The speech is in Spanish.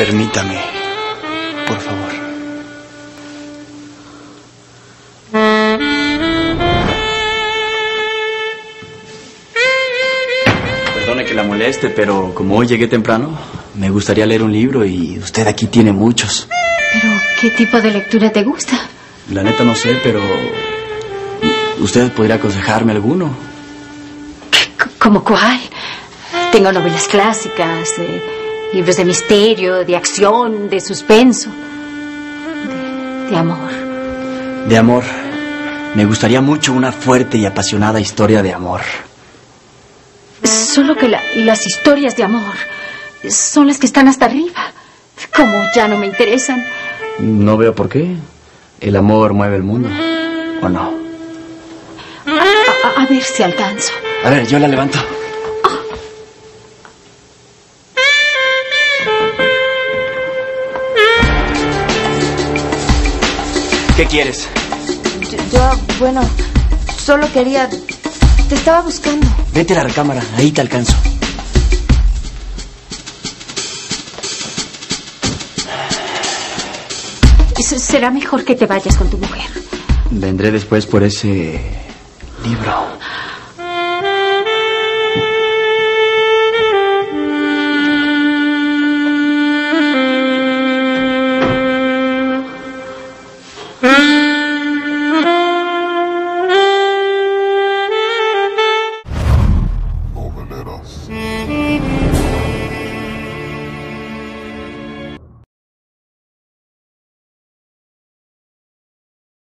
Permítame, por favor. Perdone que la moleste, pero como hoy llegué temprano, me gustaría leer un libro y usted aquí tiene muchos. ¿Pero qué tipo de lectura te gusta? La neta no sé, pero usted podría aconsejarme alguno. ¿Cómo cuál? Tengo novelas clásicas, eh, libros de misterio, de acción, de suspenso, de, de amor. De amor. Me gustaría mucho una fuerte y apasionada historia de amor. Solo que la- las historias de amor son las que están hasta arriba. Como ya no me interesan. No veo por qué. El amor mueve el mundo. ¿O no? A, a- a ver si alcanzo. A ver, yo la levanto. ¿Qué quieres? Yo, yo, bueno, solo quería... Te estaba buscando. Vete a la recámara, ahí te alcanzo. Será mejor que te vayas con tu mujer. Vendré después por ese libro. Mm-hmm.